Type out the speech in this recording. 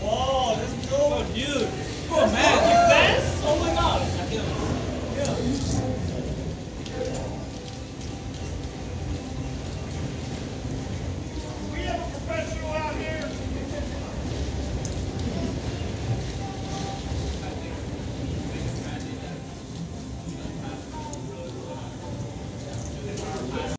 Whoa, this is good. Dude. Oh, man.